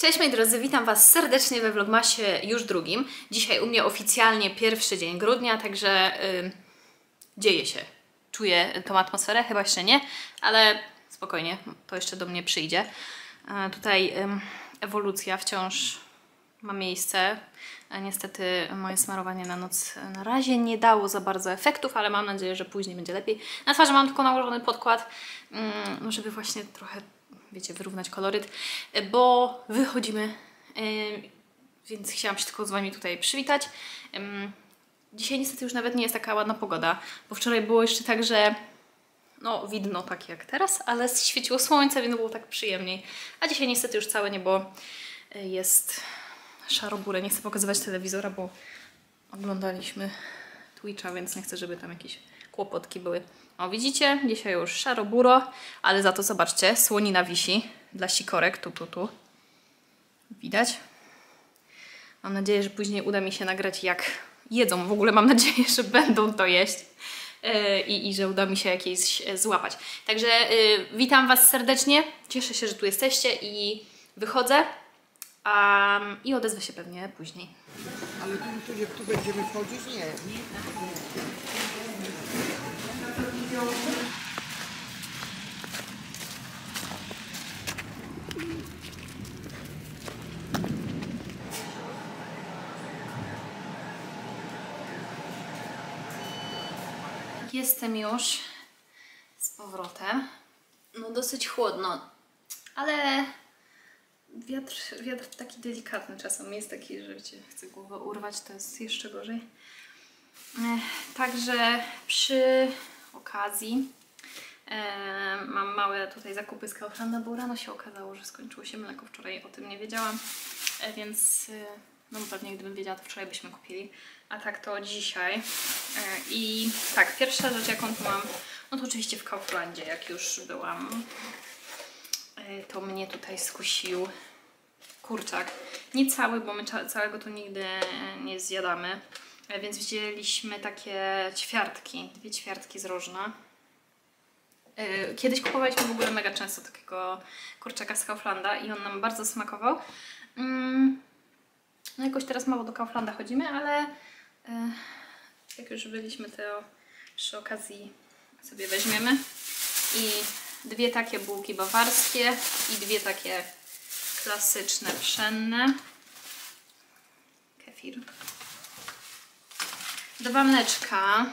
Cześć moi drodzy, witam Was serdecznie we Vlogmasie już drugim. Dzisiaj u mnie oficjalnie pierwszy dzień grudnia, także ym, dzieje się. Czuję tą atmosferę, chyba jeszcze nie, ale spokojnie, to jeszcze do mnie przyjdzie. E, tutaj ym, ewolucja wciąż ma miejsce. E, Niestety moje smarowanie na noc na razie nie dało za bardzo efektów, ale mam nadzieję, że później będzie lepiej. Na twarzy mam tylko nałożony podkład, mm, no żeby właśnie trochę, wiecie, wyrównać koloryt, e, bo wychodzimy, e, więc chciałam się tylko z Wami tutaj przywitać. Dzisiaj niestety już nawet nie jest taka ładna pogoda, bo wczoraj było jeszcze tak, że no widno tak jak teraz, ale świeciło słońce, więc było tak przyjemniej. A dzisiaj niestety już całe niebo e, jest szarobure. Nie chcę pokazywać telewizora, bo oglądaliśmy Twitcha, więc nie chcę, żeby tam jakieś kłopotki były. O, widzicie? Dzisiaj już szaroburo, ale za to zobaczcie, słonina wisi dla sikorek, tu, tu, tu. Widać? Mam nadzieję, że później uda mi się nagrać jak jedzą. W ogóle mam nadzieję, że będą to jeść. Yy, I, i że uda mi się jakieś e, złapać. Także yy, witam Was serdecznie. Cieszę się, że tu jesteście i wychodzę. Um, I odezwę się pewnie później. Ale tu, tu, tu będziemy wchodzić? Nie. Jestem już z powrotem. No dosyć chłodno, ale wiatr, wiatr taki delikatny czasem jest taki, że wiecie, chcę głowę urwać, to jest jeszcze gorzej. Ech, Także przy okazji mam małe tutaj zakupy z Kauflanda, bo rano się okazało, że skończyło się mleko wczoraj, o tym nie wiedziałam, e, więc e, no pewnie gdybym wiedziała, to wczoraj byśmy kupili, a tak to dzisiaj. E, I tak, pierwsza rzecz jaką tu mam, no to oczywiście w Kauflandzie, jak już byłam, e, to mnie tutaj skusił kurczak. Nie cały, bo my całego to nigdy nie zjadamy. E, Więc wzięliśmy takie ćwiartki, dwie ćwiartki z rożna. E, Kiedyś kupowaliśmy w ogóle mega często takiego kurczaka z Kauflanda i on nam bardzo smakował. Mm, No jakoś teraz mało do Kauflanda chodzimy, ale e, jak już byliśmy, to przy okazji sobie weźmiemy. I dwie takie bułki bawarskie i dwie takie klasyczne, pszenne. Kefir. Dwa mleczka.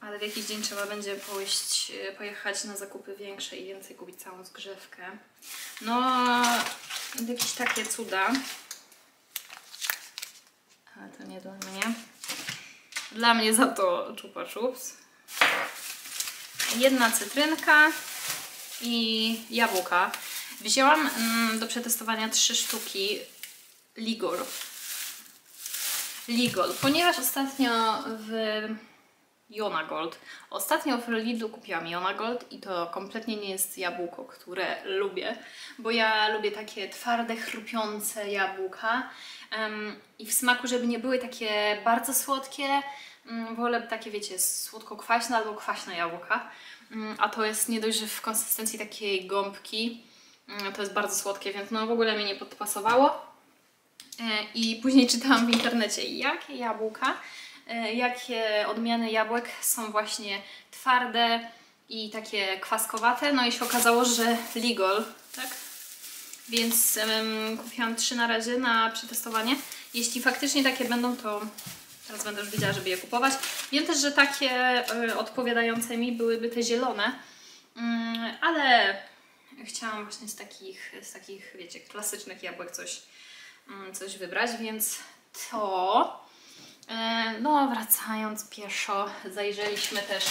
Ale w jakiś dzień trzeba będzie pójść, e, pojechać na zakupy większe i więcej kupić całą zgrzewkę. No, jakieś takie cuda. Ale to nie dla mnie. Dla mnie za to chupa chups. Jedna cytrynka i jabłka. Wzięłam mm, do przetestowania trzy sztuki Ligor. Ligol, ponieważ ostatnio w Jona Gold, ostatnio w Lidlu kupiłam Jona Gold i to kompletnie nie jest jabłko, które lubię, bo ja lubię takie twarde, chrupiące jabłka Em, i w smaku, żeby nie były takie bardzo słodkie, mm, wolę takie, wiecie, słodko-kwaśne albo kwaśne jabłka, Mm, a to jest nie dość, że w konsystencji takiej gąbki, mm, to jest bardzo słodkie, więc no w ogóle mi nie podpasowało. I później czytałam w internecie, jakie jabłka, e, jakie odmiany jabłek są właśnie twarde i takie kwaskowate. No i się okazało, że Ligol, tak? Więc em, kupiłam trzy na razie na przetestowanie. Jeśli faktycznie takie będą, to teraz będę już wiedziała, żeby je kupować. Wiem też, że takie e, odpowiadające mi byłyby te zielone, Mm, ale chciałam właśnie z takich, z takich, wiecie, klasycznych jabłek coś, coś wybrać, więc to. E, No, wracając pieszo, zajrzeliśmy też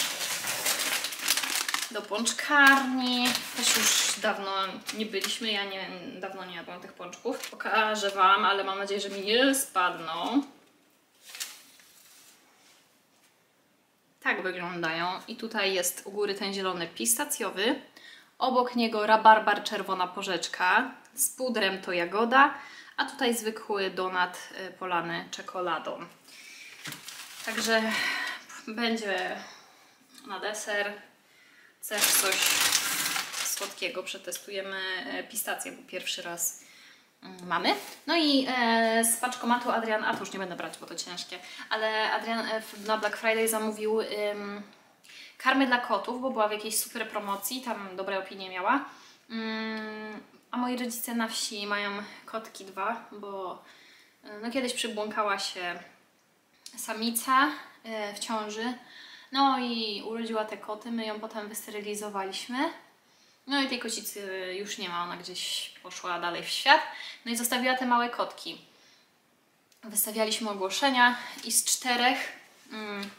do pączkarni. Też już dawno nie byliśmy, ja nie, dawno nie jadłam tych pączków. Pokażę Wam, ale mam nadzieję, że mi nie spadną. Tak wyglądają. I tutaj jest u góry ten zielony pistacjowy. Obok niego rabarbar czerwona porzeczka. Z pudrem to jagoda. A tutaj zwykły donat y, polany czekoladą. Także będzie na deser. Chcesz coś słodkiego. Przetestujemy e, pistację, bo pierwszy raz mm, mamy. No i e, z paczkomatu Adrian, a to już nie będę brać, bo to ciężkie, ale Adrian e, na Black Friday zamówił karmy dla kotów, bo była w jakiejś super promocji, tam dobre opinie miała. Mm, a moi rodzice na wsi mają kotki dwa, bo e, no, kiedyś przybłąkała się samica e, w ciąży. No i urodziła te koty, my ją potem wysterylizowaliśmy. No i tej kocicy już nie ma, ona gdzieś poszła dalej w świat. No i zostawiła te małe kotki. Wystawialiśmy ogłoszenia i z czterech mm,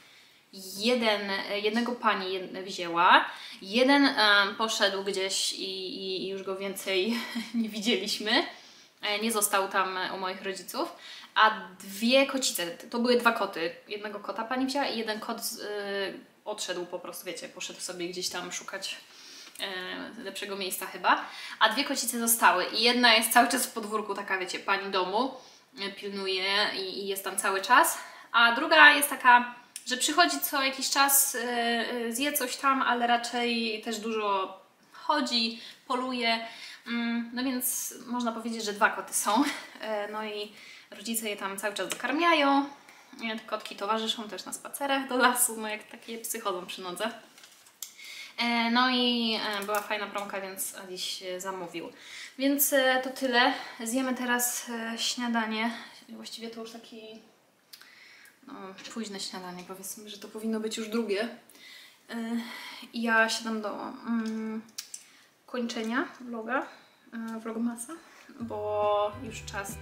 jeden, jednego pani wzięła, jeden em, poszedł gdzieś i, i, już go więcej nie widzieliśmy. E, Nie został tam e, u moich rodziców. A dwie kocice, to były dwa koty. Jednego kota pani wzięła i jeden kot z, y, odszedł po prostu, wiecie, poszedł sobie gdzieś tam szukać lepszego miejsca chyba. A dwie kocice zostały i jedna jest cały czas w podwórku, taka wiecie, pani domu, pilnuje i, i jest tam cały czas. A druga jest taka, że przychodzi co jakiś czas, e, e, zje coś tam, ale raczej też dużo chodzi, poluje. Mm, No więc można powiedzieć, że dwa koty są. E, No i rodzice je tam cały czas dokarmiają. E, Te kotki towarzyszą też na spacerach do lasu, no jak takie psy chodzą przy nodze. E, No i była fajna promka, więc Adiś zamówił. Więc to tyle. Zjemy teraz śniadanie. Właściwie to już taki no, późne śniadanie. Powiedzmy, że to powinno być już drugie. I ja siadam do mm, kończenia vloga, e, vlogmasa, bo już czas.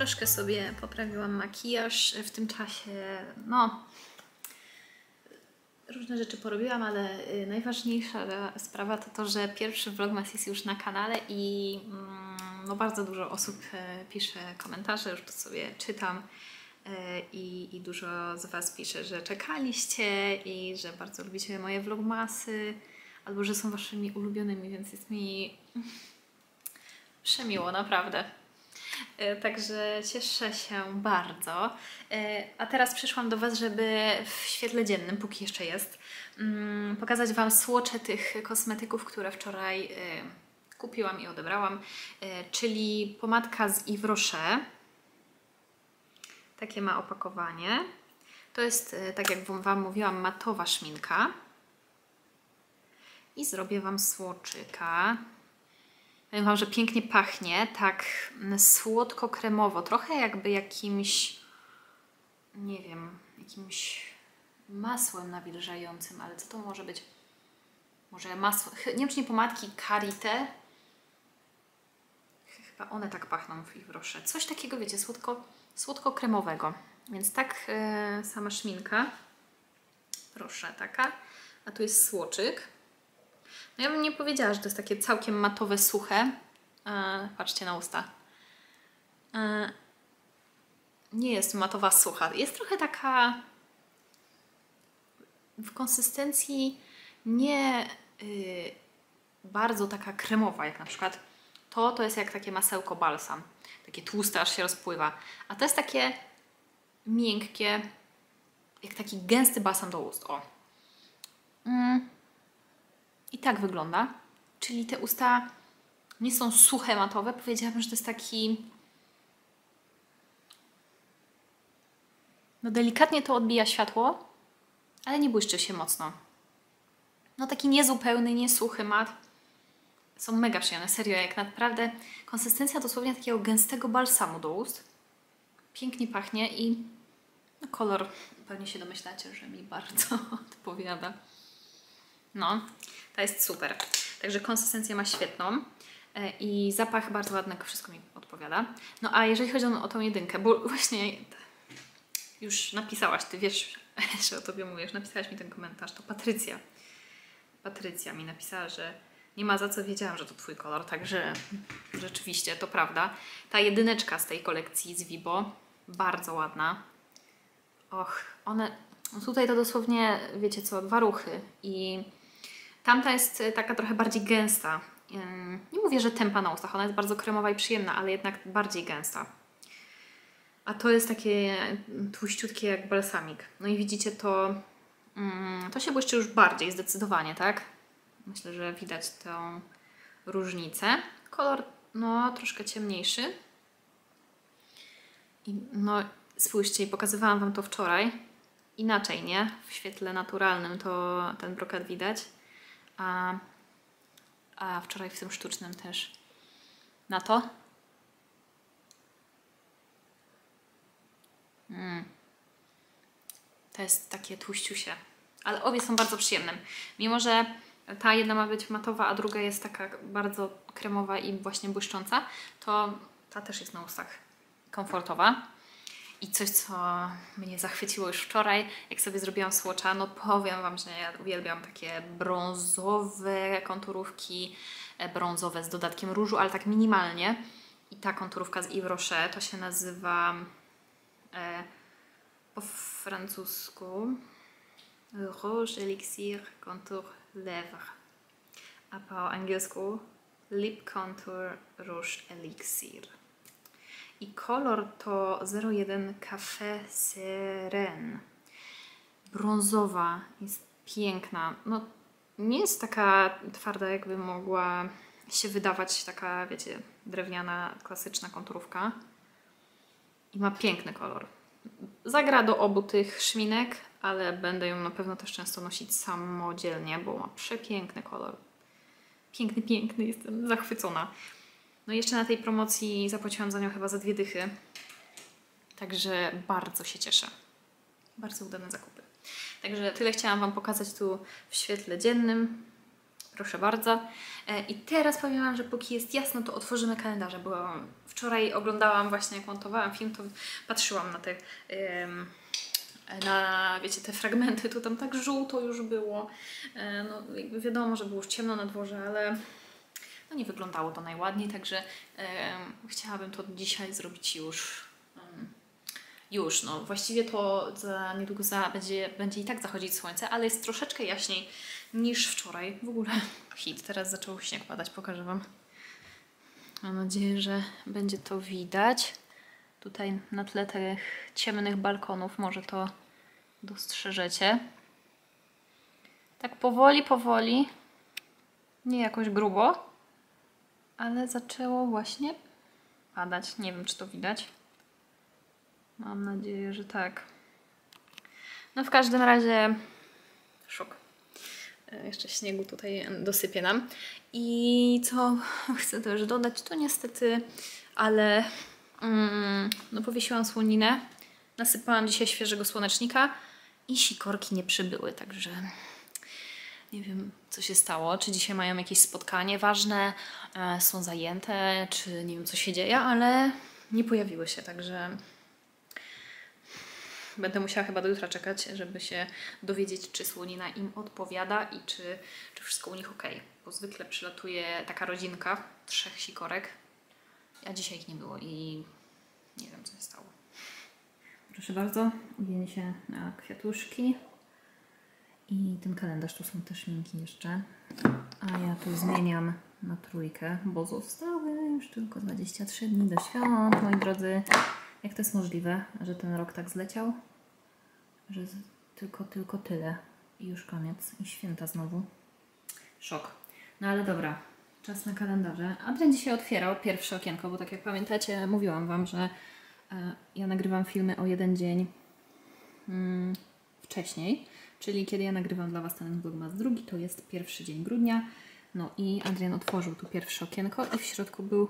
Troszkę sobie poprawiłam makijaż w tym czasie. No, różne rzeczy porobiłam, ale y, najważniejsza sprawa to to, że pierwszy vlogmas jest już na kanale i mm, no, bardzo dużo osób e, pisze komentarze, już to sobie czytam. e, I, I dużo z Was pisze, że czekaliście i że bardzo lubicie moje vlogmasy, albo że są Waszymi ulubionymi, więc jest mi przemiło, naprawdę. E, Także cieszę się bardzo. E, A teraz przyszłam do Was, żeby w świetle dziennym, póki jeszcze jest, mm, pokazać Wam słocze tych kosmetyków, które wczoraj e, kupiłam i odebrałam. Czyli pomadka z Yves Rocher. Takie ma opakowanie. To jest, tak jak Wam mówiłam, matowa szminka. I zrobię Wam słoczyka. Powiem Wam, że pięknie pachnie, tak mm, słodko-kremowo, trochę jakby jakimś, nie wiem, jakimś masłem nawilżającym, ale co to może być? Może masło, nie wiem czy nie pomadki Karite? Chyba one tak pachną w Yves Rocher. Coś takiego, wiecie, słodko, słodko-kremowego. Więc tak e, sama szminka. Proszę, taka. A tu jest słoczyk. No ja bym nie powiedziała, że to jest takie całkiem matowe, suche. E, patrzcie na usta. E, nie jest matowa, sucha. Jest trochę taka w konsystencji nie y, bardzo taka kremowa, jak na przykład to, to jest jak takie masełko balsam. Takie tłuste, aż się rozpływa. A to jest takie miękkie, jak taki gęsty balsam do ust. O. Mm. I tak wygląda. Czyli te usta nie są suche, matowe. Powiedziałabym, że to jest taki No delikatnie to odbija światło, ale nie błyszczy się mocno. No taki niezupełny, niesuchy mat. Są mega przyjemne, serio, jak naprawdę konsystencja dosłownie takiego gęstego balsamu do ust. Pięknie pachnie i no, kolor, pewnie się domyślacie, że mi bardzo odpowiada. No, to jest super. Także konsystencję ma świetną e, i zapach bardzo ładnego, wszystko mi odpowiada. No a jeżeli chodzi o, o tą jedynkę, bo właśnie już napisałaś, ty wiesz, że o tobie mówisz, napisałaś mi ten komentarz, to Patrycja. Patrycja mi napisała, że nie ma za co wiedziałam, że to twój kolor, także rzeczywiście to prawda. Ta jedyneczka z tej kolekcji z Vibo, bardzo ładna. Och, one, no tutaj to dosłownie, wiecie co, dwa ruchy i tamta jest taka trochę bardziej gęsta. Ym, Nie mówię, że tempa na ustach, ona jest bardzo kremowa i przyjemna, ale jednak bardziej gęsta. A to jest takie tłuściutkie jak balsamik. No i widzicie to, mm, to się błyszczy już bardziej zdecydowanie, tak? Myślę, że widać tę różnicę. Kolor no troszkę ciemniejszy. I no spójrzcie, pokazywałam Wam to wczoraj. Inaczej, nie? W świetle naturalnym to ten brokat widać. A, a wczoraj w tym sztucznym też. Na to Mm. To jest takie tłuściusie. Ale obie są bardzo przyjemne. Mimo, że ta jedna ma być matowa, a druga jest taka bardzo kremowa i właśnie błyszcząca, to ta też jest na ustach komfortowa. I coś, co mnie zachwyciło już wczoraj, jak sobie zrobiłam słocza, no powiem Wam, że ja uwielbiam takie brązowe konturówki, e, brązowe z dodatkiem różu, ale tak minimalnie. I ta konturówka z Yves Rocher to się nazywa e, po francusku Rouge Elixir Contour Lèvres, a po angielsku Lip Contour Rouge Elixir. I kolor to 01 Café Seren. Brązowa, jest piękna. No, nie jest taka twarda, jakby mogła się wydawać, taka, wiecie, drewniana, klasyczna konturówka. I ma piękny kolor. Zagra do obu tych szminek, ale będę ją na pewno też często nosić samodzielnie, bo ma przepiękny kolor. Piękny, piękny, jestem zachwycona. No jeszcze na tej promocji zapłaciłam za nią chyba za dwie dychy. Także bardzo się cieszę. Bardzo udane zakupy. Także tyle chciałam Wam pokazać tu w świetle dziennym. Proszę bardzo. E, I teraz powiem Wam, że póki jest jasno, to otworzymy kalendarze, bo wczoraj oglądałam właśnie, jak montowałam film, to patrzyłam na te, na, wiecie, te fragmenty, to tam tak żółto już było. E, No, wiadomo, że było już ciemno na dworze, ale no nie wyglądało to najładniej, także chciałabym to dzisiaj zrobić już. już, no właściwie to za niedługo za, będzie, będzie i tak zachodzić słońce, ale jest troszeczkę jaśniej niż wczoraj. W ogóle hit, teraz zaczął śnieg padać, pokażę Wam. Mam nadzieję, że będzie to widać. Tutaj na tle tych ciemnych balkonów może to dostrzeżecie. Tak powoli, powoli, nie jakoś grubo, ale zaczęło właśnie padać. Nie wiem, czy to widać. Mam nadzieję, że tak. No w każdym razie szok. E, Jeszcze śniegu tutaj dosypie nam. I co chcę też dodać, to niestety, ale mm, no powiesiłam słoninę, nasypałam dzisiaj świeżego słonecznika i sikorki nie przybyły, także nie wiem, co się stało. Czy dzisiaj mają jakieś spotkanie ważne, e, są zajęte, czy nie wiem, co się dzieje, ale nie pojawiły się, także będę musiała chyba do jutra czekać, żeby się dowiedzieć, czy słonina im odpowiada i czy, czy wszystko u nich ok. Bo zwykle przylatuje taka rodzinka, trzech sikorek, a dzisiaj ich nie było i nie wiem, co się stało. Proszę bardzo, ujęcie na kwiatuszki. I ten kalendarz, tu są też linki jeszcze. A ja tu zmieniam na trójkę, bo zostały już tylko 23 dni do świąt. Moi drodzy, jak to jest możliwe, że ten rok tak zleciał? Że tylko, tylko tyle. I już koniec. I święta znowu. Szok. No ale dobra, czas na kalendarze. Adrian dzisiaj otwierał pierwsze okienko, bo tak jak pamiętacie, mówiłam Wam, że e, ja nagrywam filmy o jeden dzień mm, wcześniej, czyli kiedy ja nagrywam dla Was ten vlogmas drugi, to jest pierwszy dzień grudnia. No i Adrian otworzył tu pierwsze okienko i w środku był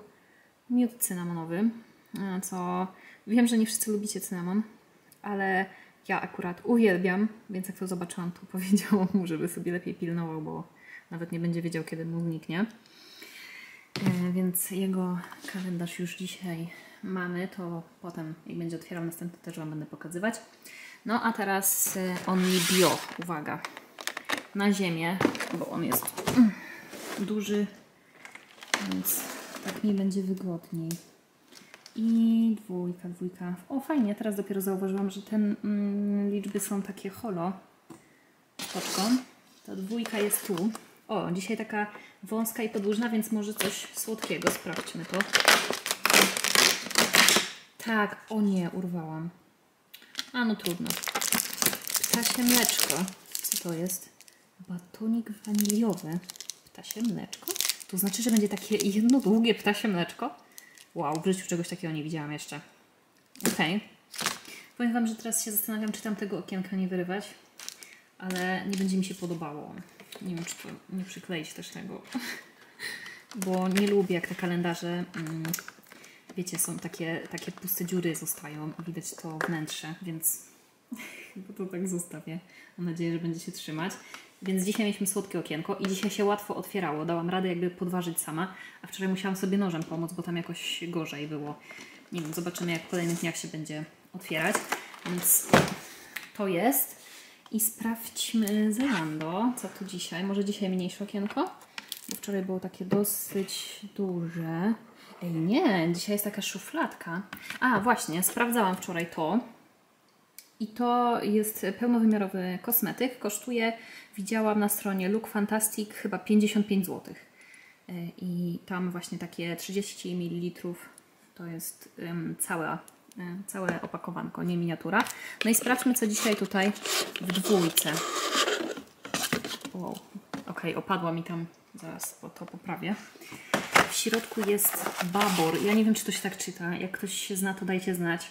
miód cynamonowy, e, co wiem, że nie wszyscy lubicie cynamon, ale ja akurat uwielbiam, więc jak to zobaczyłam, to powiedziałam mu, żeby sobie lepiej pilnował, bo nawet nie będzie wiedział, kiedy mu zniknie. E, Więc jego kalendarz już dzisiaj mamy, to potem jak będzie otwierał następny też Wam będę pokazywać. No a teraz e, Only Bio, uwaga, na ziemię, bo on jest mm, duży, więc tak mi będzie wygodniej. I dwójka, dwójka. O fajnie, teraz dopiero zauważyłam, że te mm, liczby są takie holo. Spoczką. Ta dwójka jest tu. O, dzisiaj taka wąska i podłużna, więc może coś słodkiego. Sprawdźmy to. Tak, o nie, urwałam. A no trudno. Ptasie mleczko. Co to jest? Batonik waniliowy. Ptasie mleczko? To znaczy, że będzie takie jedno długie ptasie mleczko? Wow, w życiu czegoś takiego nie widziałam jeszcze. Okej. Powiem Wam, że teraz się zastanawiam, czy tam tego okienka nie wyrywać, ale nie będzie mi się podobało. Nie wiem, czy to nie przykleić też tego, bo nie lubię, jak te kalendarze, mm, wiecie, są takie, takie puste dziury zostają i widać to wnętrze, więc chyba to tak zostawię. Mam nadzieję, że będzie się trzymać. Więc dzisiaj mieliśmy słodkie okienko i dzisiaj się łatwo otwierało. Dałam radę jakby podważyć sama, a wczoraj musiałam sobie nożem pomóc, bo tam jakoś gorzej było. Nie wiem, zobaczymy jak w kolejnych dniach się będzie otwierać. Więc to jest. I sprawdźmy Zalando, co tu dzisiaj. Może dzisiaj mniejsze okienko? Bo wczoraj było takie dosyć duże. Ej, nie, dzisiaj jest taka szufladka. A, właśnie, sprawdzałam wczoraj to. I to jest pełnowymiarowy kosmetyk. Kosztuje, widziałam na stronie Look Fantastic, chyba 55 zł. E, I tam właśnie takie 30 ml to jest um, całe, e, całe opakowanko, nie miniatura. No i sprawdźmy, co dzisiaj tutaj w dwójce. Wow. Ok, opadła mi tam, zaraz to poprawię. Środku jest babor. Ja nie wiem, czy to się tak czyta. Jak ktoś się zna, to dajcie znać.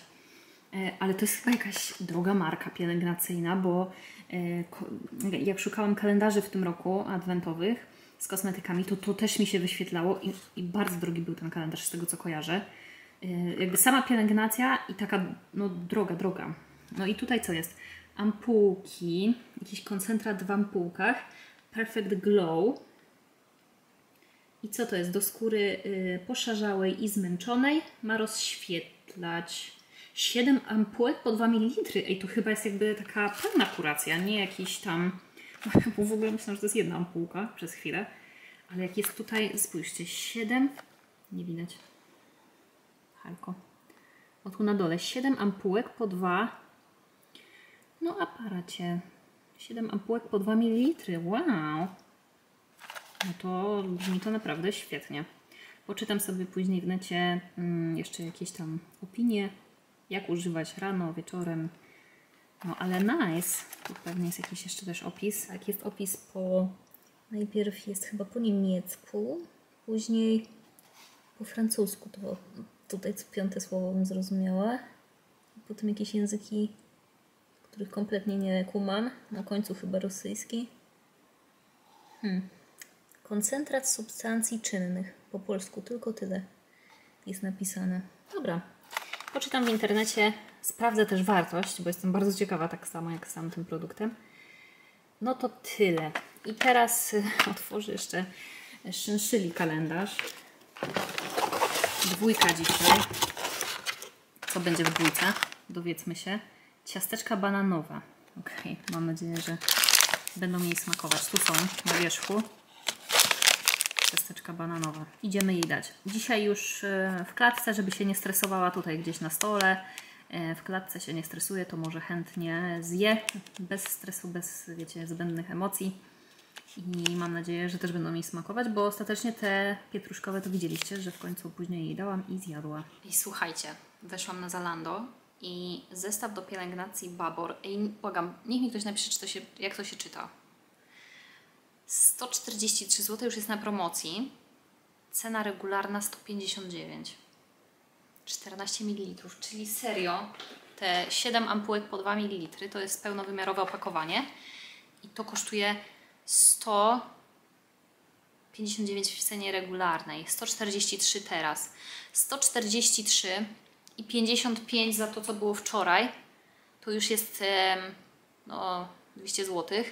E, ale to jest chyba jakaś droga marka pielęgnacyjna, bo e, jak szukałam kalendarzy w tym roku adwentowych z kosmetykami, to to też mi się wyświetlało i, i bardzo drogi był ten kalendarz z tego, co kojarzę. E, Jakby sama pielęgnacja i taka no, droga, droga. No i tutaj co jest? Ampułki, jakiś koncentrat w ampułkach, Perfect Glow. I co to jest? Do skóry y, poszarzałej i zmęczonej ma rozświetlać 7 ampułek po 2 ml. Ej, to chyba jest jakby taka pełna kuracja, nie jakiś tam... Bo w ogóle myślałam, że to jest jedna ampułka przez chwilę. Ale jak jest tutaj, spójrzcie, 7... Nie widać. Halko. O tu na dole 7 ampułek po 2... No aparacie. 7 ampułek po 2 ml. Wow! No to brzmi to naprawdę świetnie. Poczytam sobie później w necie mm, jeszcze jakieś tam opinie, jak używać rano, wieczorem. No ale nice. Tu pewnie jest jakiś jeszcze też opis. Tak, jest opis po... Najpierw jest chyba po niemiecku, później po francusku. To tutaj co piąte słowo bym zrozumiała. Potem jakieś języki, których kompletnie nie kumam. Na końcu chyba rosyjski. Koncentrat substancji czynnych. Po polsku tylko tyle jest napisane. Dobra. Poczytam w internecie, sprawdzę też wartość, bo jestem bardzo ciekawa, tak samo jak z tamtym produktem. No to tyle. I teraz y, otworzę jeszcze szynszyli kalendarz. Dwójka dzisiaj. Co będzie w dwójce? Dowiedzmy się. Ciasteczka bananowe. Ok, mam nadzieję, że będą jej smakować. Tu są na wierzchu ciasteczka bananowe. Idziemy jej dać. Dzisiaj już e, w klatce, żeby się nie stresowała tutaj gdzieś na stole. E, W klatce się nie stresuje, to może chętnie zje. Bez stresu, bez, wiecie, zbędnych emocji. I mam nadzieję, że też będą jej smakować, bo ostatecznie te pietruszkowe to widzieliście, że w końcu później jej dałam i zjadła. I słuchajcie, weszłam na Zalando i zestaw do pielęgnacji Babor. I błagam, niech mi ktoś napisze, czy to się, jak to się czyta. 143 zł już jest na promocji. Cena regularna 159. 14 ml, czyli serio te 7 ampułek po 2 ml. To jest pełnowymiarowe opakowanie. I to kosztuje 159 w cenie regularnej, 143 teraz, 143 i 55 za to, co było wczoraj. To już jest no, 200 zł,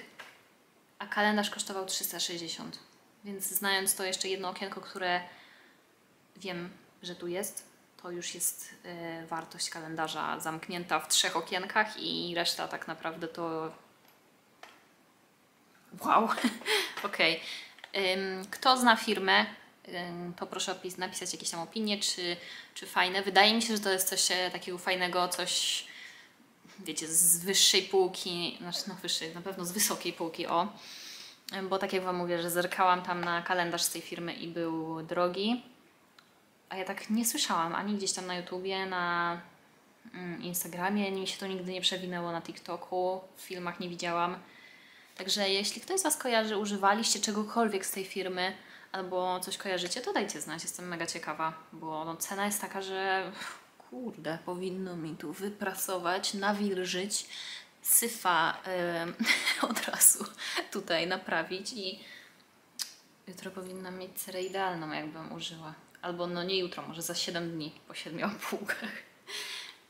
a kalendarz kosztował 360. Więc znając to jeszcze jedno okienko, które wiem, że tu jest, to już jest e, wartość kalendarza zamknięta w trzech okienkach i reszta tak naprawdę to Wow, okej. Ym, Kto zna firmę, ym, to proszę napisać jakieś tam opinie, czy, czy fajne. Wydaje mi się, że to jest coś e, takiego fajnego, coś, wiecie, z wyższej półki, znaczy no wyższej, na pewno z wysokiej półki, o. Bo tak jak Wam mówię, że zerkałam tam na kalendarz z tej firmy i był drogi, a ja tak nie słyszałam ani gdzieś tam na YouTubie, na mm, Instagramie, mi się to nigdy nie przewinęło na TikToku, w filmach nie widziałam. Także jeśli ktoś z Was kojarzy, używaliście czegokolwiek z tej firmy albo coś kojarzycie, to dajcie znać. Jestem mega ciekawa, bo no, cena jest taka, że kurde, powinno mi tu wyprasować, nawilżyć, syfa em, od razu tutaj naprawić i jutro powinnam mieć cerę idealną, jakbym użyła. Albo no nie jutro, może za 7 dni po 7 półkach.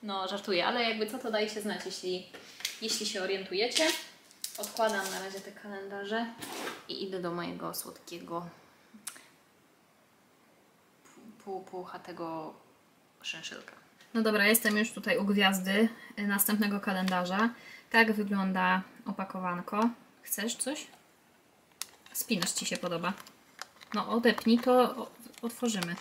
No, żartuję, ale jakby co to dajcie znać, jeśli, jeśli się orientujecie. Odkładam na razie te kalendarze i idę do mojego słodkiego pół- pół, półchatego szynszylka. No dobra, jestem już tutaj u gwiazdy y, następnego kalendarza. Tak wygląda opakowanko. Chcesz coś? Spinasz Ci się podoba. No odepnij, to otworzymy.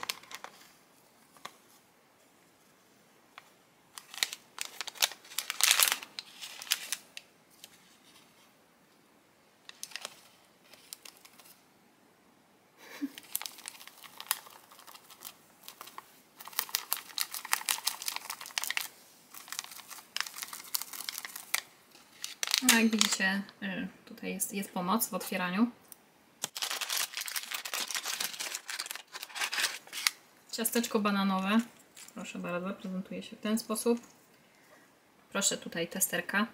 Y, tutaj jest, jest pomoc w otwieraniu. Ciasteczko bananowe. Proszę bardzo, prezentuje się w ten sposób. Proszę tutaj testerka.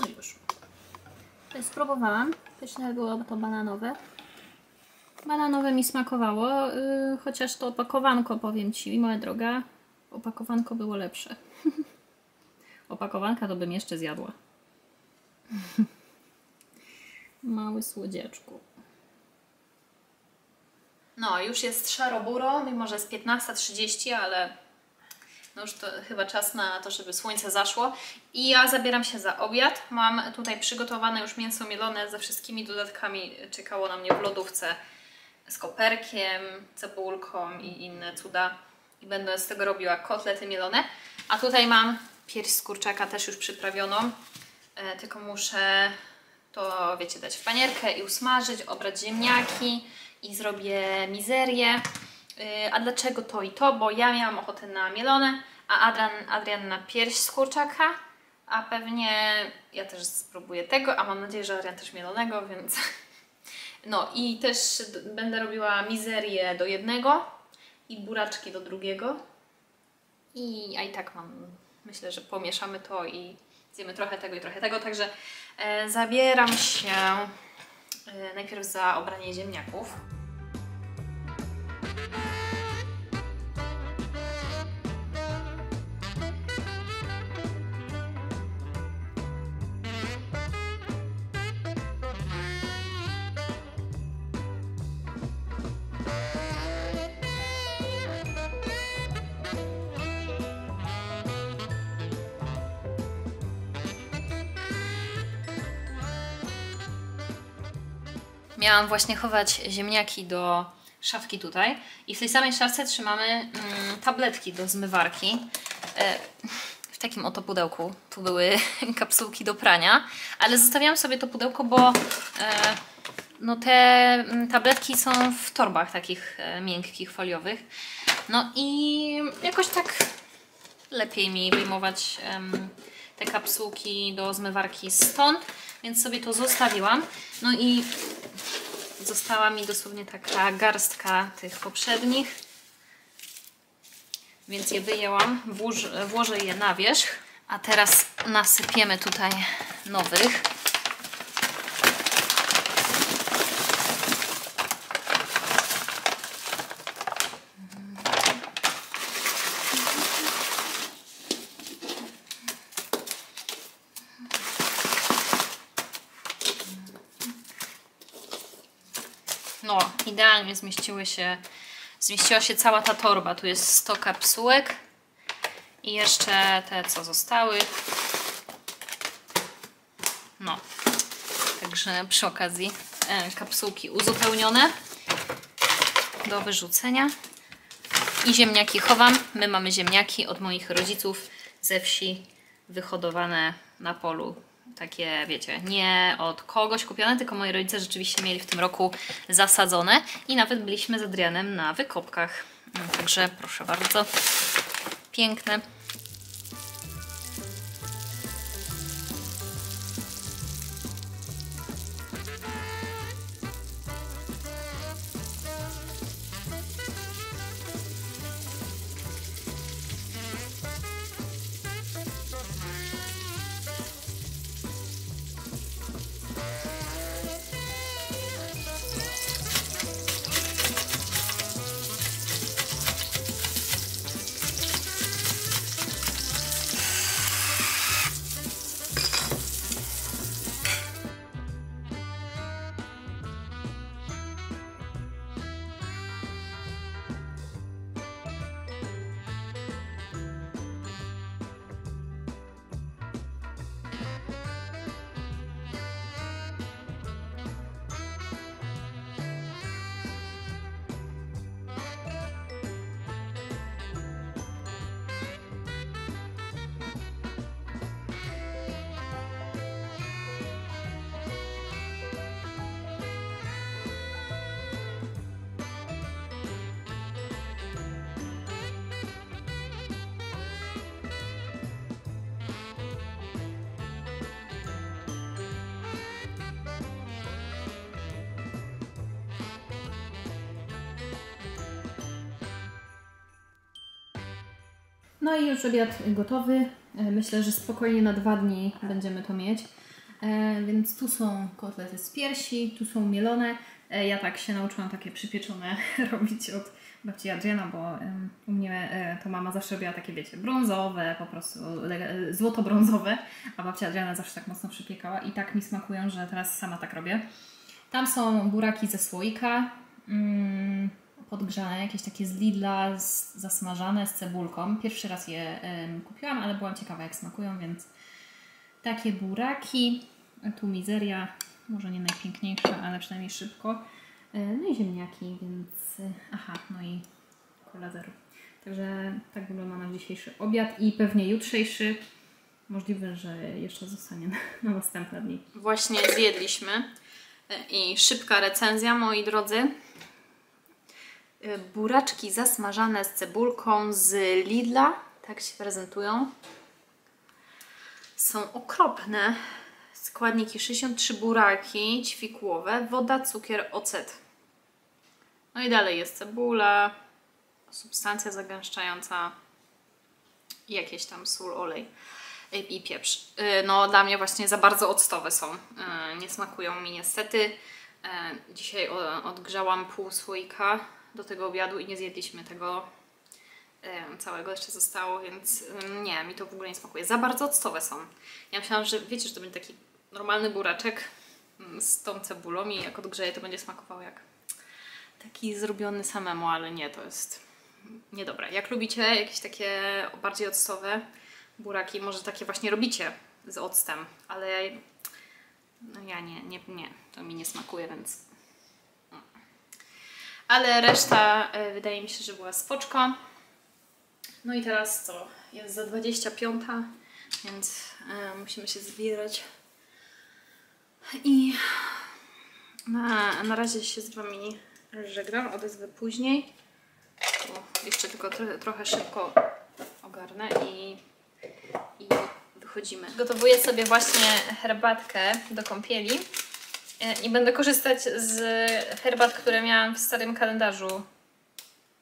No już. Spróbowałam. Pyszne było to bananowe. Bananowe mi smakowało, yy, chociaż to opakowanko, powiem Ci, moja droga, opakowanko było lepsze. Opakowanka to bym jeszcze zjadła. Mały słodzieczku. No, już jest szaro-buro, mimo że jest 15.30, ale no już to chyba czas na to, żeby słońce zaszło. I ja zabieram się za obiad. Mam tutaj przygotowane już mięso mielone ze wszystkimi dodatkami. Czekało na mnie w lodówce z koperkiem, cebulką i inne cuda. I będę z tego robiła kotlety mielone. A tutaj mam pierś z kurczaka też już przyprawioną. E, tylko muszę to, wiecie, dać w panierkę i usmażyć, obrać ziemniaki i zrobię mizerię. Yy, A dlaczego to i to? Bo ja miałam ochotę na mielone, a Adrian, Adrian na pierś z kurczaka, a pewnie ja też spróbuję tego, a mam nadzieję, że Adrian też mielonego, więc... No i też będę robiła mizerię do jednego i buraczki do drugiego. I, a i tak mam, myślę, że pomieszamy to i zjemy trochę tego i trochę tego, także e, zabieram się e, najpierw za obranie ziemniaków. Miałam właśnie chować ziemniaki do szafki tutaj i w tej samej szafce trzymamy mm, tabletki do zmywarki. E, w takim oto pudełku. Tu były kapsułki do prania, ale zostawiałam sobie to pudełko, bo e, no te mm, tabletki są w torbach takich e, miękkich, foliowych. No i jakoś tak lepiej mi wyjmować te kapsułki do zmywarki stąd, więc sobie to zostawiłam. No i została mi dosłownie taka garstka tych poprzednich, więc je wyjęłam, włożę je na wierzch, a teraz nasypiemy tutaj nowych. No, idealnie zmieściły się, zmieściła się cała ta torba. Tu jest 100 kapsułek i jeszcze te, co zostały. No, także przy okazji e, kapsułki uzupełnione do wyrzucenia. I ziemniaki chowam. My mamy ziemniaki od moich rodziców ze wsi, wyhodowane na polu takie, wiecie, nie od kogoś kupione, tylko moi rodzice rzeczywiście mieli w tym roku zasadzone i nawet byliśmy z Adrianem na wykopkach. Także proszę bardzo, piękne. No i już obiad gotowy. E, Myślę, że spokojnie na dwa dni będziemy to mieć. E, Więc tu są kotlety z piersi, tu są mielone. E, Ja tak się nauczyłam takie przypieczone robić od babci Adriana, bo u mnie to mama zawsze robiła takie, wiecie, brązowe, po prostu złoto-brązowe, a babcia Adriana zawsze tak mocno przypiekała i tak mi smakują, że teraz sama tak robię. Tam są buraki ze słoika, mm, podgrzane, jakieś takie z Lidla, z, zasmażane z cebulką. Pierwszy raz je kupiłam, ale byłam ciekawa jak smakują, więc takie buraki. Tu mizeria, może nie najpiękniejsza, ale przynajmniej szybko. E, No i ziemniaki, więc e, aha, no i kola zero. Także tak wygląda nasz dzisiejszy obiad i pewnie jutrzejszy. Możliwe, że jeszcze zostanie na, na następne dni. Właśnie zjedliśmy e, i szybka recenzja, moi drodzy. E, Buraczki zasmażane z cebulką z Lidla, tak się prezentują. Są okropne. Składniki 63 buraki ćwikłowe, woda, cukier, ocet. No i dalej jest cebula, substancja zagęszczająca jakieś tam sól, olej y, i pieprz. Y, No dla mnie właśnie za bardzo octowe są. Y, Nie smakują mi niestety. Y, Dzisiaj odgrzałam pół słoika do tego obiadu i nie zjedliśmy tego całego jeszcze zostało, więc nie, mi to w ogóle nie smakuje. Za bardzo octowe są. Ja myślałam, że wiecie, że to będzie taki normalny buraczek mm, z tą cebulą i jak odgrzeję, to będzie smakował jak taki zrobiony samemu, ale nie, to jest niedobre. Jak lubicie jakieś takie bardziej octowe buraki, może takie właśnie robicie z octem, ale no ja nie, nie, nie, to mi nie smakuje, więc ale reszta e, wydaje mi się, że była spoczko. No i teraz co? Jest za 25, więc e, musimy się zbierać. I na, na razie się z Wami żegnam, odezwę później. Bo jeszcze tylko tro, trochę szybko ogarnę i, i wychodzimy. Gotowuję sobie właśnie herbatkę do kąpieli i będę korzystać z herbat, które miałam w starym kalendarzu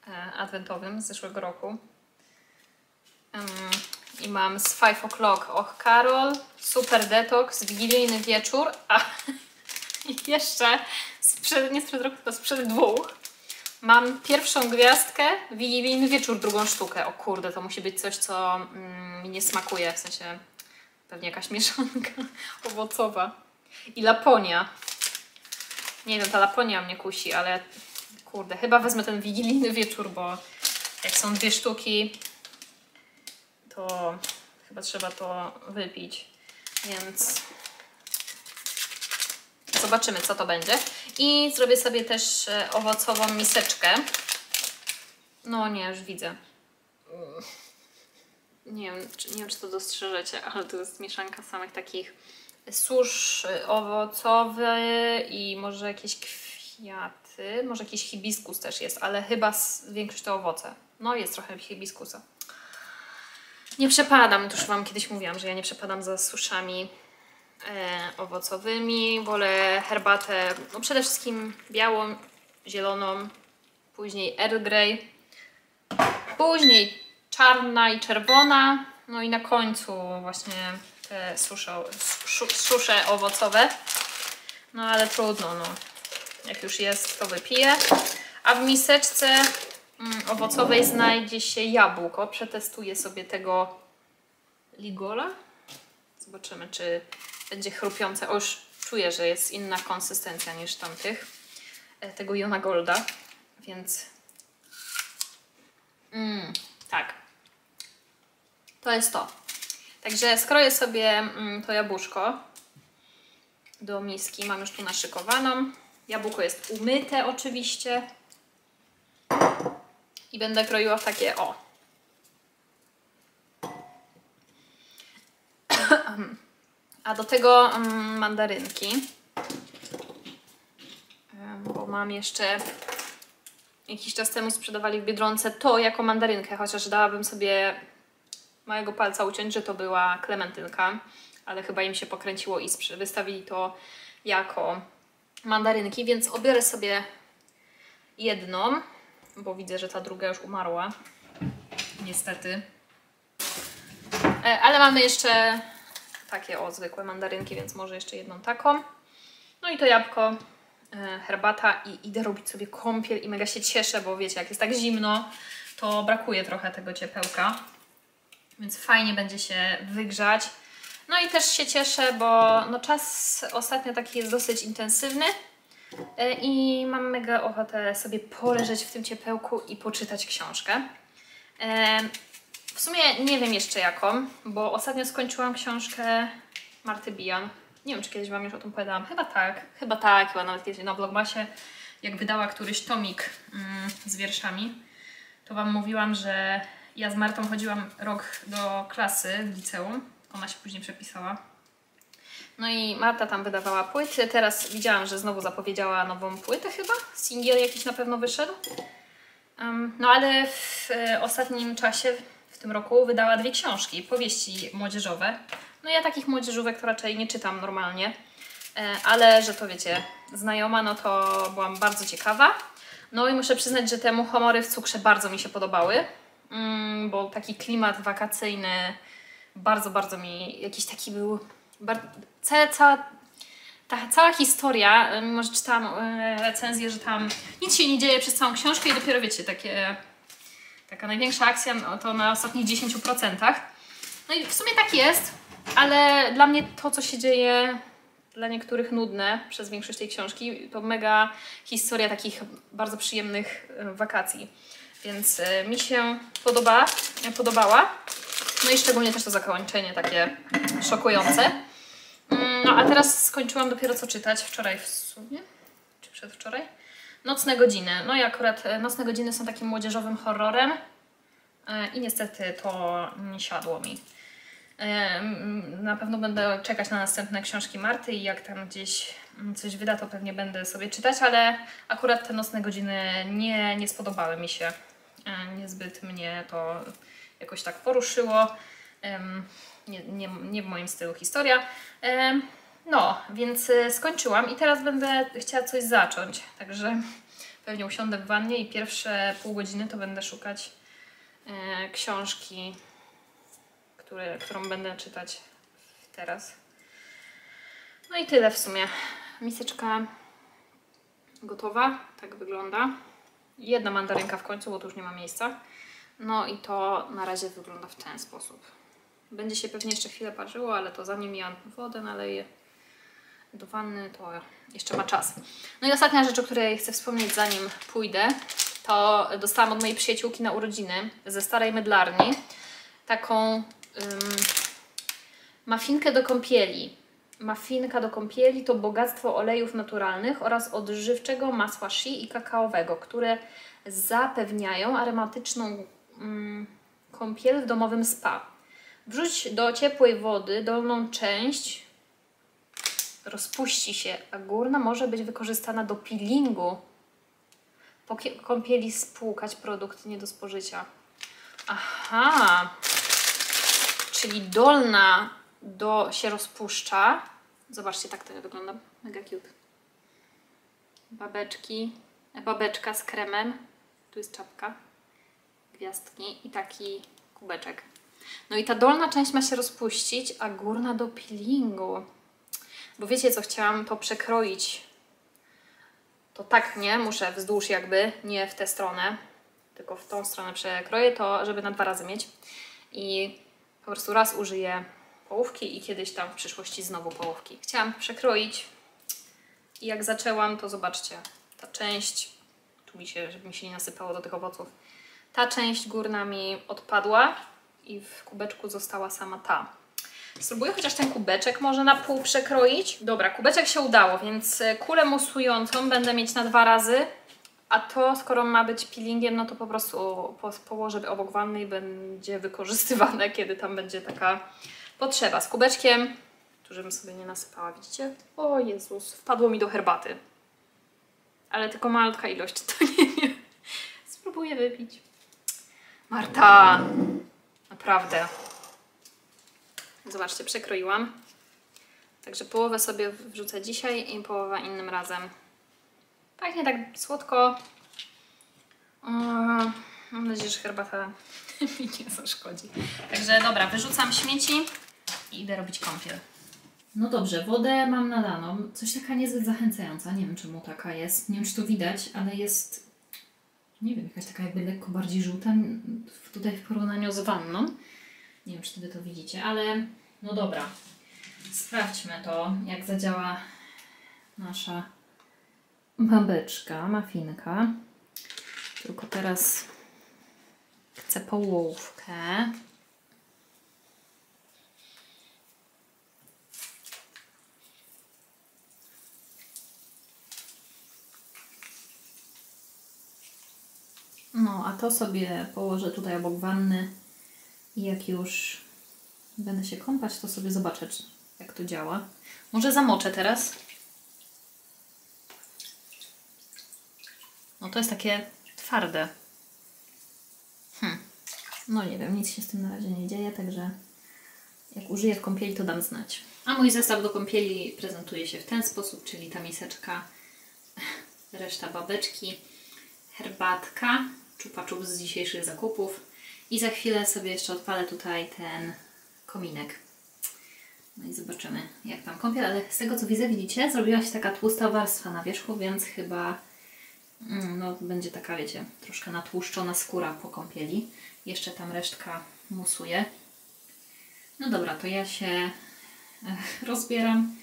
e, adwentowym z zeszłego roku. I mam z 5 o'clock Och Karol, Super Detox, Wigilijny Wieczór, a jeszcze sprzed, nie sprzed roku, tylko sprzed dwóch mam pierwszą gwiazdkę, Wigilijny Wieczór, drugą sztukę. O kurde, to musi być coś, co mm, mi nie smakuje, w sensie pewnie jakaś mieszanka owocowa. I Laponia. Nie wiem, ta Laponia mnie kusi, ale kurde, chyba wezmę ten Wigilijny Wieczór, bo jak są dwie sztuki, to chyba trzeba to wypić. Więc zobaczymy, co to będzie. I zrobię sobie też e, owocową miseczkę. No nie, już widzę. Nie wiem, czy, nie wiem, czy to dostrzeżecie, ale to jest mieszanka samych takich susz owocowy i może jakieś kwiaty, może jakiś hibiskus też jest, ale chyba większość to owoce. No jest trochę hibiskusa. Nie przepadam, to już Wam kiedyś mówiłam, że ja nie przepadam za suszami e, owocowymi. Wolę herbatę, no przede wszystkim białą, zieloną, później Earl Grey, później czarna i czerwona, no i na końcu właśnie te susze, susze owocowe. No ale trudno, no. Jak już jest, to wypiję. A w miseczce mm, owocowej znajdzie się jabłko. Przetestuję sobie tego Ligola. Zobaczymy, czy będzie chrupiące. O, już czuję, że jest inna konsystencja niż tamtych. E, tego Jona Golda. Więc... Mm, tak. To jest to. Także skroję sobie mm, to jabłuszko do miski. Mam już tu naszykowaną. Jabłko jest umyte oczywiście. I będę kroiła w takie o. A do tego um, mandarynki. Bo mam jeszcze jakiś czas temu sprzedawali w Biedronce to jako mandarynkę, chociaż dałabym sobie mojego palca uciąć, że to była klementynka, ale chyba im się pokręciło i wystawili to jako mandarynki, więc obiorę sobie jedną, bo widzę, że ta druga już umarła. Niestety. E, ale mamy jeszcze takie o zwykłe mandarynki, więc może jeszcze jedną taką. No i to jabłko, e, herbata i idę robić sobie kąpiel i mega się cieszę, bo wiecie, jak jest tak zimno, to brakuje trochę tego ciepełka. Więc fajnie będzie się wygrzać. No i też się cieszę, bo no czas ostatnio taki jest dosyć intensywny e, i mam mega ochotę sobie poleżeć w tym ciepełku i poczytać książkę. W sumie nie wiem jeszcze jaką, bo ostatnio skończyłam książkę Marty Bijan. Nie wiem, czy kiedyś Wam już o tym powiedziałam. Chyba tak, chyba tak, chyba nawet kiedyś na Vlogmasie, jak wydała któryś tomik mm, z wierszami, to Wam mówiłam, że ja z Martą chodziłam rok do klasy w liceum. Ona się później przepisała. No i Marta tam wydawała płyty. Teraz widziałam, że znowu zapowiedziała nową płytę chyba. Singiel jakiś na pewno wyszedł. Um, no ale w e, ostatnim czasie tym roku wydała dwie książki, powieści młodzieżowe. No ja takich młodzieżówek to raczej nie czytam normalnie, e, ale że to wiecie, znajoma, no to byłam bardzo ciekawa. No i muszę przyznać, że te muchomory w cukrze bardzo mi się podobały, bo taki klimat wakacyjny bardzo, bardzo mi jakiś taki był... Cała, cała, ta cała historia, mimo że czytałam e, recenzję, że tam nic się nie dzieje przez całą książkę i dopiero wiecie, takie Taka największa akcja no, to na ostatnich 10%. No i w sumie tak jest, ale dla mnie to, co się dzieje dla niektórych nudne przez większość tej książki, to mega historia takich bardzo przyjemnych e, wakacji. Więc e, mi się podoba, podobała. No i szczególnie też to zakończenie takie szokujące. Mm, no a teraz skończyłam dopiero co czytać, wczoraj w sumie, czy przedwczoraj. Nocne godziny. No i akurat e, nocne godziny są takim młodzieżowym horrorem e, i niestety to nie siadło mi. Na pewno będę czekać na następne książki Marty i jak tam gdzieś mm, coś wyda, to pewnie będę sobie czytać, ale akurat te nocne godziny nie, nie spodobały mi się. E, Niezbyt mnie to jakoś tak poruszyło. Nie, nie, nie w moim stylu historia. No, więc e, skończyłam i teraz będę chciała coś zacząć. Także pewnie usiądę w wannie i pierwsze pół godziny to będę szukać e, książki, które, którą będę czytać teraz. No i tyle w sumie. Miseczka gotowa, tak wygląda. Jedna mandarynka w końcu, bo tu już nie ma miejsca. No i to na razie wygląda w ten sposób. Będzie się pewnie jeszcze chwilę parzyło, ale to zanim ja wodę naleję do wanny, to jeszcze ma czas. No i ostatnia rzecz, o której chcę wspomnieć zanim pójdę, to dostałam od mojej przyjaciółki na urodziny ze starej mydlarni taką ym, mafinkę do kąpieli. Mafinka do kąpieli to bogactwo olejów naturalnych oraz odżywczego masła shea i kakaowego, które zapewniają aromatyczną mm, kąpiel w domowym spa. Wrzuć do ciepłej wody dolną część, rozpuści się, a górna może być wykorzystana do peelingu. Po kąpieli spłukać produkt nie do spożycia. Aha, czyli dolna do się rozpuszcza. Zobaczcie, tak to wygląda. Mega cute. Babeczki, babeczka z kremem. Tu jest czapka, gwiazdki i taki kubeczek. No i ta dolna część ma się rozpuścić, a górna do peelingu. Bo wiecie co, chciałam to przekroić. To tak nie, muszę wzdłuż jakby, nie w tę stronę, tylko w tą stronę przekroję to, żeby na dwa razy mieć. I po prostu raz użyję połówki i kiedyś tam w przyszłości znowu połówki. Chciałam przekroić i jak zaczęłam, to zobaczcie, ta część, tu mi się, żeby mi się nie nasypało do tych owoców, ta część górna mi odpadła i w kubeczku została sama ta. Spróbuję chociaż ten kubeczek może na pół przekroić. Dobra, kubeczek się udało, więc e, kulę musującą będę mieć na dwa razy. A to, skoro ma być peelingiem, no to po prostu po, położę obok wanny i będzie wykorzystywane, kiedy tam będzie taka potrzeba. Z kubeczkiem, tu żebym sobie nie nasypała, widzicie? O Jezus, wpadło mi do herbaty. Ale tylko malutka ilość, to nie wiem. Spróbuję wypić. Marta! Naprawdę. Zobaczcie, przekroiłam. Także połowę sobie wrzucę dzisiaj i połowa innym razem. Pachnie tak słodko. O, mam nadzieję, że herbata mi nie zaszkodzi. Także dobra, wyrzucam śmieci i idę robić kąpiel. No dobrze, wodę mam nalaną. Coś taka niezbyt zachęcająca. Nie wiem, czemu taka jest. Nie wiem, czy to widać, ale jest. Nie wiem, jakaś taka jakby lekko bardziej żółta tutaj w porównaniu z wanną. Nie wiem, czy Wy to widzicie, ale no dobra. Sprawdźmy to, jak zadziała nasza babeczka, mafinka. Tylko teraz chcę połówkę. No, a to sobie położę tutaj obok wanny i jak już będę się kąpać, to sobie zobaczę, jak to działa. Może zamoczę teraz. No to jest takie twarde. Hm. No nie wiem, nic się z tym na razie nie dzieje, także jak użyję w kąpieli, to dam znać. A mój zestaw do kąpieli prezentuje się w ten sposób, czyli ta miseczka, reszta babeczki, herbatka, czupa czup z dzisiejszych zakupów i za chwilę sobie jeszcze odpalę tutaj ten kominek. No i zobaczymy jak tam kąpiel, ale z tego co widzę, widzicie, zrobiła się taka tłusta warstwa na wierzchu, więc chyba mm, no, będzie taka, wiecie, troszkę natłuszczona skóra po kąpieli. Jeszcze tam resztka musuje. No dobra, to ja się eh, rozbieram,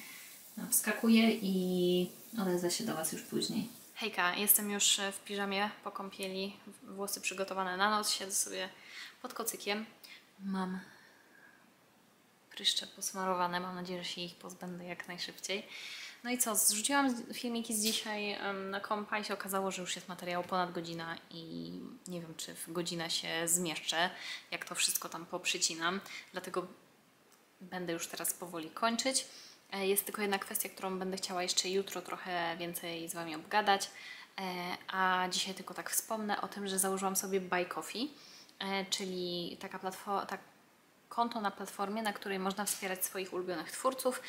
wskakuję i odezwę się do Was już później. Hejka, jestem już w piżamie po kąpieli, włosy przygotowane na noc, siedzę sobie pod kocykiem. Mam pryszcze posmarowane, mam nadzieję, że się ich pozbędę jak najszybciej. No i co, zrzuciłam filmiki z dzisiaj na kompa i się okazało, że już jest materiał ponad godzina i nie wiem, czy w godzinę się zmieszczę, jak to wszystko tam poprzycinam. Dlatego będę już teraz powoli kończyć. E, Jest tylko jedna kwestia, którą będę chciała jeszcze jutro trochę więcej z Wami obgadać. E, A dzisiaj tylko tak wspomnę o tym, że założyłam sobie Buy Coffee, e, czyli taka platforma, tak, konto na platformie, na której można wspierać swoich ulubionych twórców.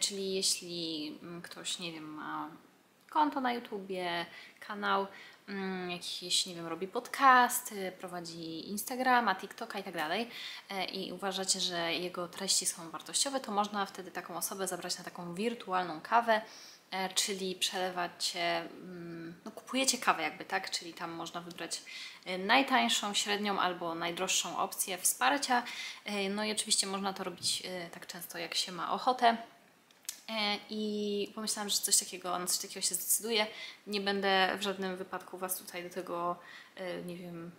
Czyli jeśli mm, ktoś, nie wiem, ma konto na YouTubie, kanał, jakiś, nie wiem, robi podcasty, prowadzi Instagrama, TikToka i tak dalej e, i uważacie, że jego treści są wartościowe, to można wtedy taką osobę zabrać na taką wirtualną kawę, e, czyli przelewacie, mm, no kupujecie kawę jakby, tak? Czyli tam można wybrać e, najtańszą, średnią albo najdroższą opcję wsparcia. No i oczywiście można to robić tak często, jak się ma ochotę. E, I pomyślałam, że coś takiego, na coś takiego się zdecyduję. Nie będę w żadnym wypadku Was tutaj do tego, e, nie wiem,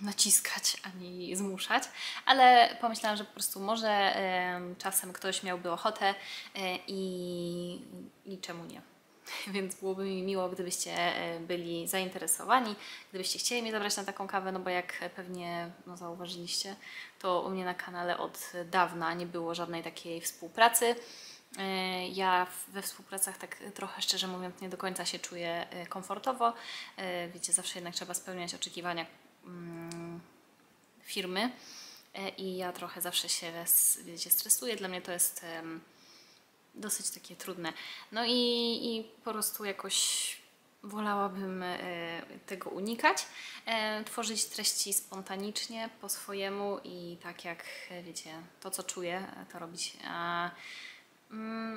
naciskać ani zmuszać, ale pomyślałam, że po prostu może em, czasem ktoś miałby ochotę e, i, i czemu nie. Więc byłoby mi miło, gdybyście byli zainteresowani, gdybyście chcieli mnie zabrać na taką kawę, no bo jak pewnie no, zauważyliście, to u mnie na kanale od dawna nie było żadnej takiej współpracy. E, Ja we współpracach tak trochę szczerze mówiąc nie do końca się czuję e, komfortowo. E, Wiecie, zawsze jednak trzeba spełniać oczekiwania mm, firmy i ja trochę zawsze się wiecie, stresuję. Dla mnie to jest dosyć takie trudne. No i, i po prostu jakoś wolałabym tego unikać. Tworzyć treści spontanicznie, po swojemu i tak jak wiecie, to co czuję, to robić. A,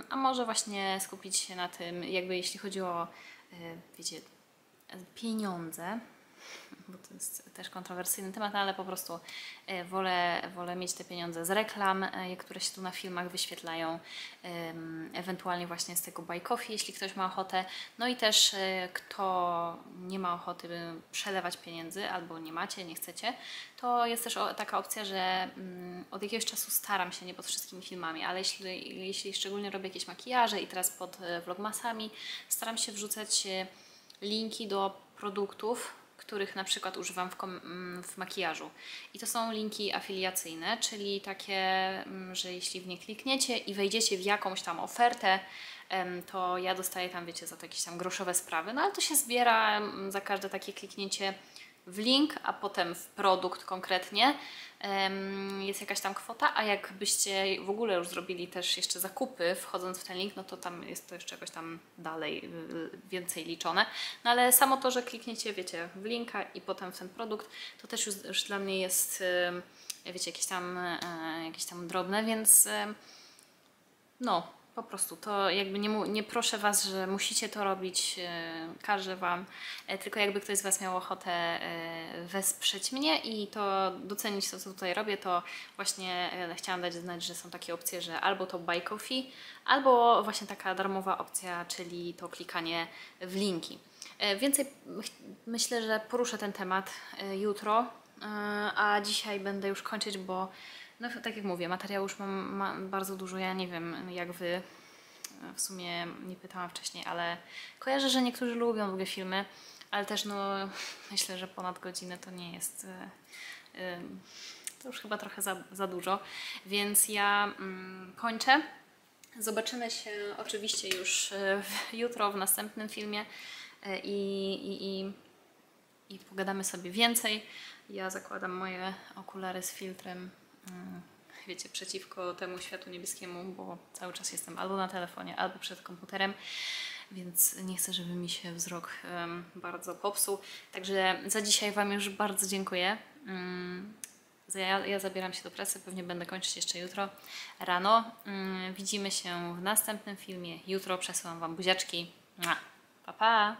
a może właśnie skupić się na tym, jakby jeśli chodzi o, e, wiecie, pieniądze, bo to jest też kontrowersyjny temat, no ale po prostu e, wolę, wolę mieć te pieniądze z reklam, e, które się tu na filmach wyświetlają, ewentualnie właśnie z tego buy coffee, jeśli ktoś ma ochotę. No i też e, kto nie ma ochoty przelewać pieniędzy albo nie macie, nie chcecie, to jest też taka opcja, że mm, od jakiegoś czasu staram się, nie pod wszystkimi filmami, ale jeśli, jeśli szczególnie robię jakieś makijaże i teraz pod vlogmasami, staram się wrzucać linki do produktów, których na przykład używam w, mm, w makijażu. I to są linki afiliacyjne, czyli takie, mm, że jeśli w nie klikniecie i wejdziecie w jakąś tam ofertę, to ja dostaję tam, wiecie, za to jakieś tam groszowe sprawy, no ale to się zbiera mm, za każde takie kliknięcie w link, a potem w produkt konkretnie jest jakaś tam kwota, a jakbyście w ogóle już zrobili też jeszcze zakupy wchodząc w ten link, no to tam jest to jeszcze jakoś tam dalej y, y, więcej liczone. No ale samo to, że klikniecie, wiecie, w linka i potem w ten produkt, to też już, już dla mnie jest, wiecie, jakieś tam, e, jakieś tam drobne, więc no, po prostu to jakby nie, nie proszę Was, że musicie to robić, e, każę Wam, e, tylko jakby ktoś z Was miał ochotę e, wesprzeć mnie i to docenić to, co tutaj robię, to właśnie chciałam dać znać, że są takie opcje, że albo to buy coffee, albo właśnie taka darmowa opcja, czyli to klikanie w linki. Więcej myślę, że poruszę ten temat jutro, a dzisiaj będę już kończyć, bo no tak jak mówię, materiału już mam, bardzo dużo, ja nie wiem jak Wy, w sumie nie pytałam wcześniej, ale kojarzę, że niektórzy lubią długie filmy, ale też no myślę, że ponad godzinę to nie jest, e, e, to już chyba trochę za, za dużo, więc ja mm, kończę. Zobaczymy się oczywiście już e, w- jutro w następnym filmie e, i, i, i, i pogadamy sobie więcej. Ja zakładam moje okulary z filtrem, wiecie, przeciwko temu światu niebieskiemu, bo cały czas jestem albo na telefonie, albo przed komputerem, więc nie chcę, żeby mi się wzrok bardzo popsuł. Także za dzisiaj Wam już bardzo dziękuję. Mm, Ja, ja zabieram się do pracy, pewnie będę kończyć jeszcze jutro rano. Mm, Widzimy się w następnym filmie. Jutro przesyłam Wam buziaczki. Pa, pa!